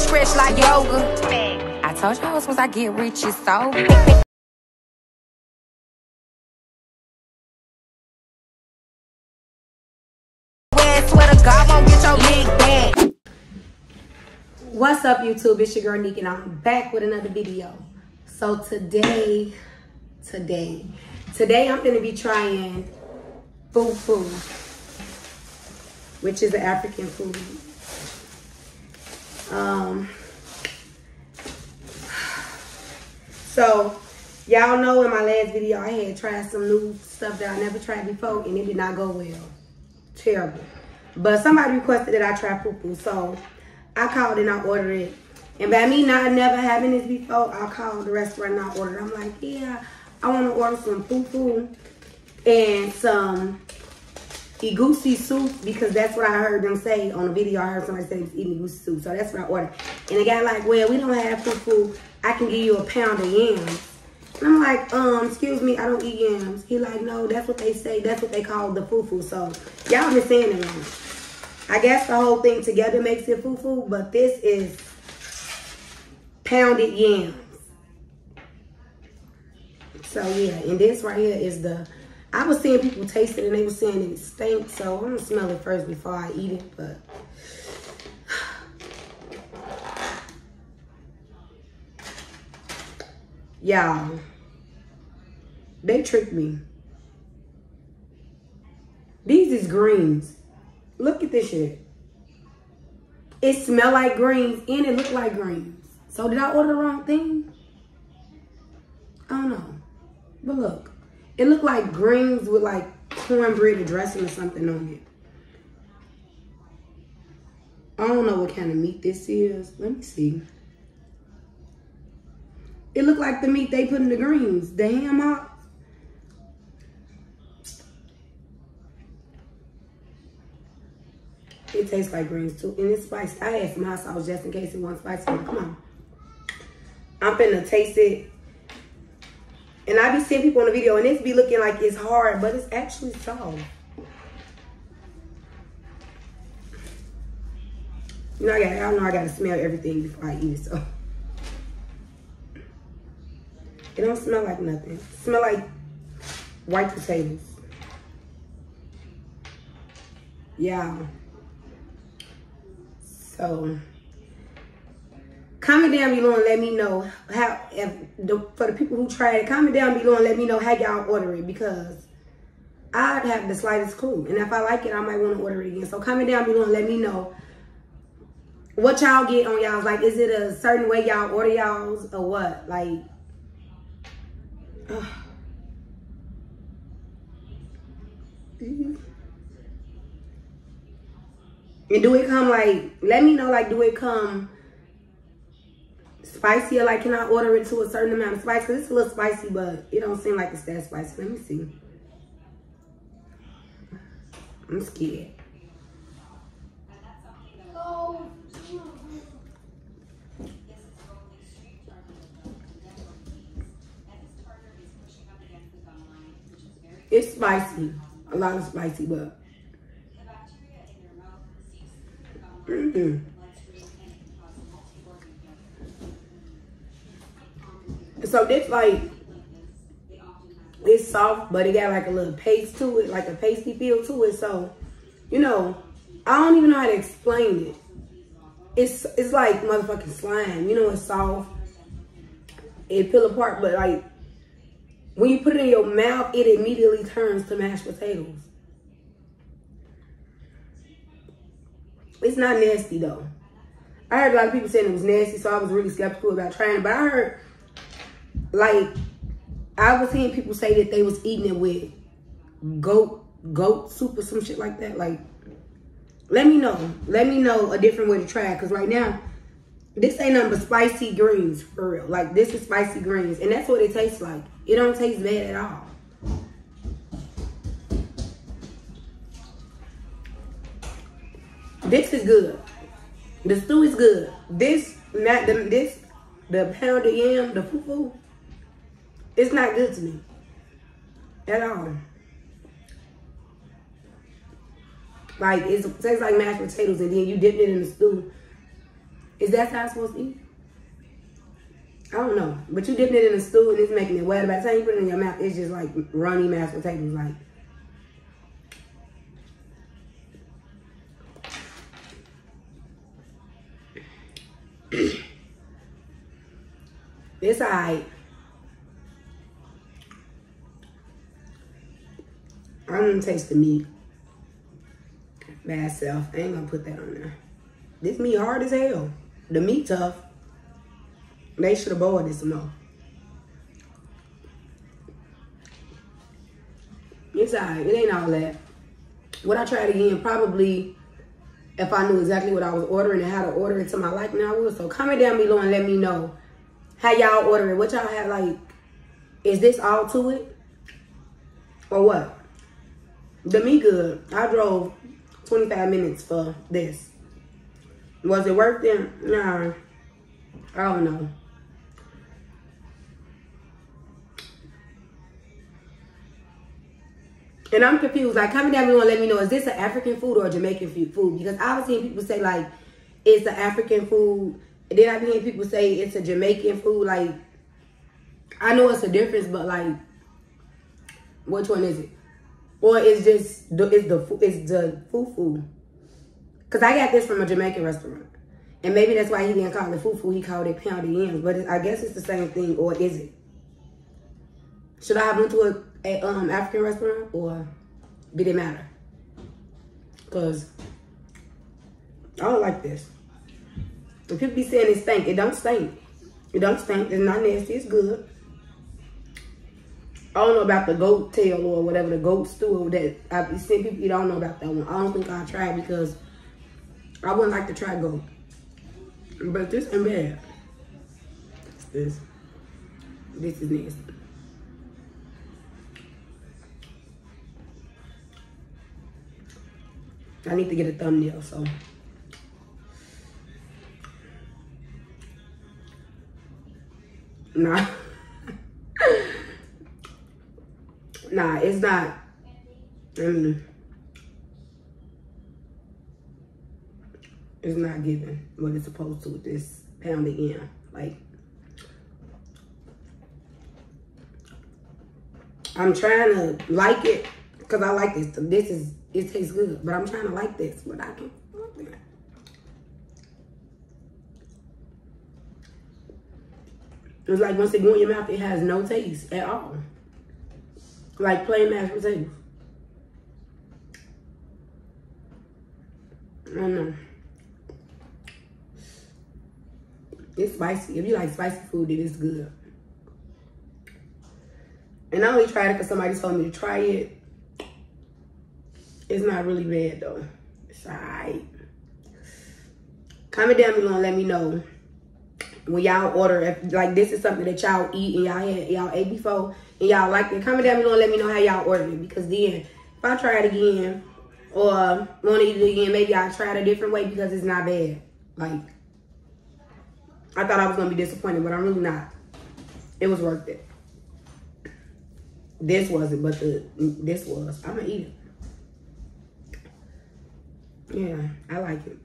stretch like yoga. I told y'all once I get rich, it's so. What's up YouTube? It's your girl Neek and I'm back with another video. So today, today, today I'm gonna be trying fufu, which is an African food. Um, so y'all know in my last video I had tried some new stuff that I never tried before and it did not go well. Terrible. But somebody requested that I try fufu, so I called and I ordered it. And by me not never having this before, I called the restaurant and I ordered. I'm like, yeah, I want to order some fufu and some egusi soup because that's what I heard them say on the video. I heard somebody say they was eating egusi soup, so that's what I ordered. And the guy like, well, we don't have fufu. I can give you a pound of yams. And I'm like, um, excuse me, I don't eat yams. He like, no, that's what they say. That's what they call the fufu. So y'all been saying it wrong. I guess the whole thing together makes it fufu, but this is pounded yams. So yeah, and this right here is the, I was seeing people taste it and they were saying it stinks. So I'm gonna smell it first before I eat it, but. Y'all, they tricked me. These is greens. Look at this shit. It smell like greens and it look like greens. So did I order the wrong thing? I don't know. But look, it looked like greens with like cornbread dressing or something on it. I don't know what kind of meat this is. Let me see. It looked like the meat they put in the greens. The ham. It tastes like greens too. And it's spicy. I had some hot sauce just in case it wasn't spicy. Come on. I'm finna taste it. And I be seeing people on the video and this be looking like it's hard, but it's actually soft. You know, I got I know I gotta smell everything before I eat it, so. It don't smell like nothing. It smell like white potatoes. Yeah. So comment down below and let me know how if the, for the people who tried it, comment down below and let me know how y'all order it because I have the slightest clue. And if I like it, I might want to order it again. So comment down below and let me know what y'all get on y'all's. Like, is it a certain way y'all order y'all's or what? Like, ugh. And do it come like, let me know, like, do it come spicy or like, can I order it to a certain amount of spice? Because it's a little spicy, but it don't seem like it's that spicy. Let me see. I'm scared. It's spicy. A lot of spicy, but Mm -hmm. So this like it's soft, but it got like a little paste to it, like a pasty feel to it. So, you know, I don't even know how to explain it. It's it's like motherfucking slime. You know, it's soft. It peel apart, but like when you put it in your mouth, it immediately turns to mashed potatoes. It's not nasty though. I heard a lot of people saying it was nasty, so I was really skeptical about trying it. But I heard, like, I was hearing people say that they was eating it with goat goat soup or some shit like that. Like, let me know. Let me know a different way to try it. Because right now, this ain't nothing but spicy greens, for real. Like, this is spicy greens. And that's what it tastes like. It don't taste bad at all. This is good. The stew is good. This, not the, this, the pounded yam, the fufu, it's not good to me at all. Like, it tastes like mashed potatoes and then you dip it in the stew Is that how it's supposed to eat? I don't know. But you dipping it in the stew and it's making it wet. By the time you put it in your mouth, it's just like runny mashed potatoes. Like, it's alright. I'm gonna taste the meat. Bad self. I ain't gonna put that on there. This meat hard as hell. The meat tough. They should have boiled this more. It's alright. It ain't all that. Would I try it again? Probably if I knew exactly what I was ordering and how to order it to my liking, I would. So comment down below and let me know how y'all order it. What y'all have like, is this all to it? Or what? The me good. I drove 25 minutes for this. Was it worth it? Nah. I don't know. And I'm confused. Like, comment down below and let me know, is this an African food or a Jamaican food? Because I've seen people say, like, it's an African food. And then I've seen people say it's a Jamaican food. Like, I know it's a difference, but, like, which one is it? Or is just, the, is the, is the fufu? Because I got this from a Jamaican restaurant. And maybe that's why he didn't call it fufu. He called it pounded yams. But I guess it's the same thing, or is it? Should I have went to a a um African restaurant or did it matter? Cause I don't like this. When people be saying it stink, it don't stink. It don't stink. It's not nasty. It's good. I don't know about the goat tail or whatever the goat stew that I've seen people. You don't know about that one. I don't think I'll try because I wouldn't like to try goat. But this ain't bad. This, this is nasty. I need to get a thumbnail, so. Nah. nah, it's not. Mm, it's not giving what it's supposed to with this pounded in. Like, I'm trying to like it because I like this. This is it tastes good, but I'm trying to like this, but I can't. It's like once it go in your mouth, it has no taste at all. Like plain mashed potatoes. I don't know. It's spicy. If you like spicy food, it is good. And I only tried it because somebody told me to try it. It's not really bad though. It's alright. Comment down below and let me know when y'all order if like this is something that y'all eat and y'all had y'all ate before and y'all like it. Comment down below and let me know how y'all order it because then if I try it again or want to eat it again, maybe I'll try it a different way because it's not bad. Like I thought I was gonna be disappointed, but I'm really not. It was worth it. This wasn't, but the this was. I'm gonna eat it. Yeah, I like it.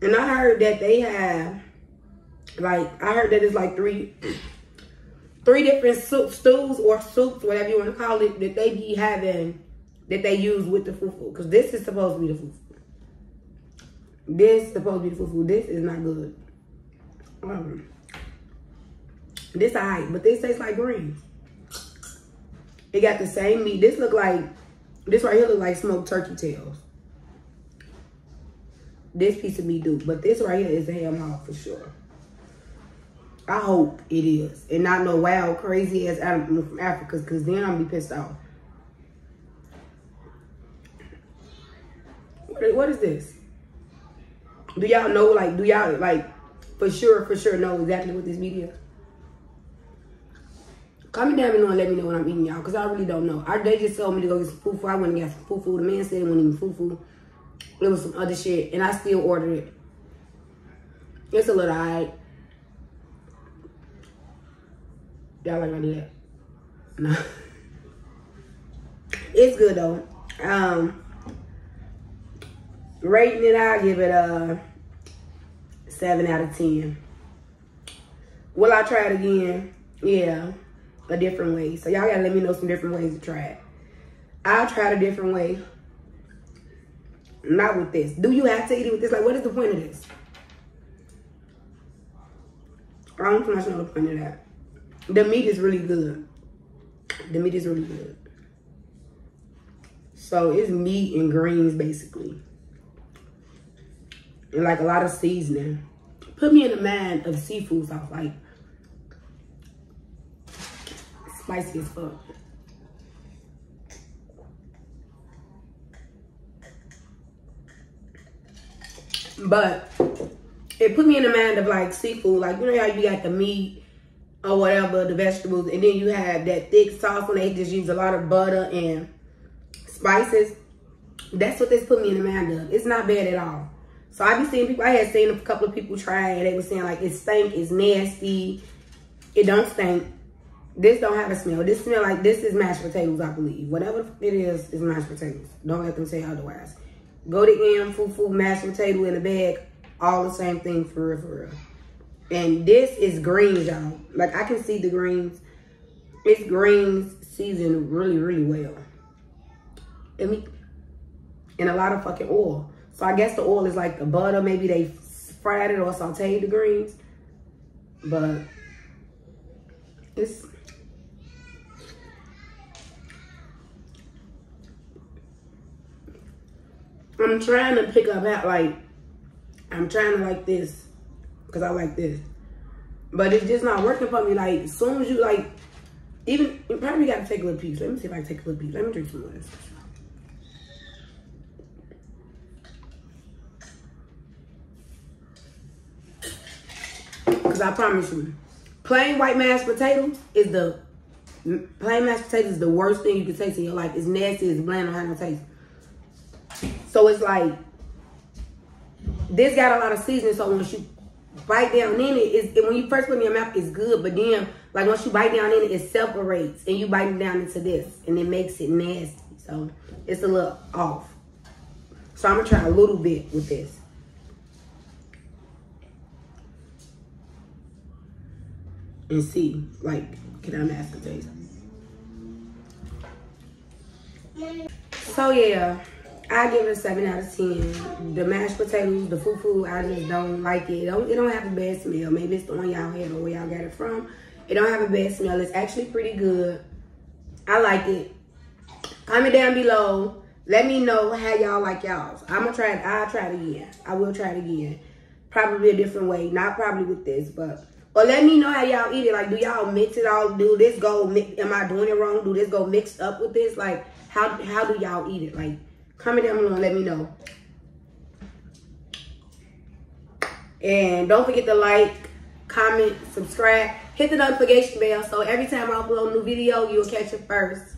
And I heard that they have, like, I heard that it's like three, three different soup, stews or soups, whatever you want to call it, that they be having, that they use with the fufu. Because this is supposed to be the fufu. This is supposed to be the fufu. This is not good. Um, this alright, but this tastes like greens. It got the same meat. This look like, this right here look like smoked turkey tails. This piece of meat do, but this right here is a ham hock for sure. I hope it is. And not no wild, crazy ass animal from Africa, because then I'm be pissed off. What, is this? Do y'all know, like, do y'all, like, for sure, for sure know exactly what this meat is? Comment down below and let me know what I'm eating, y'all, because I really don't know. I, they just told me to go get some fufu. I went and got some fufu. The man said it wasn't even fufu. It was some other shit, and I still ordered it. It's a little alright. Y'all like do that? No. it's good though. Um, rating it, I give it a seven out of ten. Will I try it again? Yeah, a different way. So y'all gotta let me know some different ways to try it. I'll try it a different way. Not with this. Do you have to eat it with this? Like, what is the point of this? I don't know the point of that. The meat is really good. The meat is really good. So it's meat and greens basically. And like a lot of seasoning. Put me in the mind of seafood sauce, like spicy as fuck. But it put me in the mind of like seafood. Like, you know how you got the meat or whatever, the vegetables, and then you have that thick sauce when they just use a lot of butter and spices. That's what this put me in the mind of. It's not bad at all. So I be seeing people, I had seen a couple of people try it. They were saying like it stink, it's nasty. It don't stink. This don't have a smell. This smell like, this is mashed potatoes, I believe. Whatever it is, is mashed potatoes. Don't let them say otherwise. Go to M, fufu, mashed potato in a bag. All the same thing for real, for real. And this is greens, y'all. Like, I can see the greens. It's greens seasoned really, really well. And, we, and a lot of fucking oil. So I guess the oil is like the butter. Maybe they fried it or sauteed the greens. But it's I'm trying to pick up at like, I'm trying to like this because I like this. But it's just not working for me. Like, as soon as you like, even, you probably got to take a little piece. Let me see if I take a little piece. Let me drink some this. Because I promise you, plain white mashed potato is the, plain mashed potato is the worst thing you can taste in your life. It's nasty, it's bland, I don't no taste. So it's like, this got a lot of seasoning. So once you bite down in it, it's, it, when you first put it in your mouth, it's good. But then, like once you bite down in it, it separates. And you bite it down into this. And it makes it nasty. So it's a little off. So I'm going to try a little bit with this. And see, like, can I mask the taste? So yeah. I give it a seven out of ten. The mashed potatoes, the fufu, I just don't like it. It don't, it don't have a bad smell. Maybe it's the one y'all had or where y'all got it from. It don't have a bad smell. It's actually pretty good. I like it. Comment down below. Let me know how y'all like y'all's. I'm gonna try it. I'll try it again. I will try it again. Probably a different way. Not probably with this, but or let me know how y'all eat it. Like, do y'all mix it all? Do this go? Am I doing it wrong? Do this go mixed up with this? Like, how how do y'all eat it? Like, Comment down below and let me know. And don't forget to like, comment, subscribe, hit the notification bell so every time I upload a new video, you'll catch it first.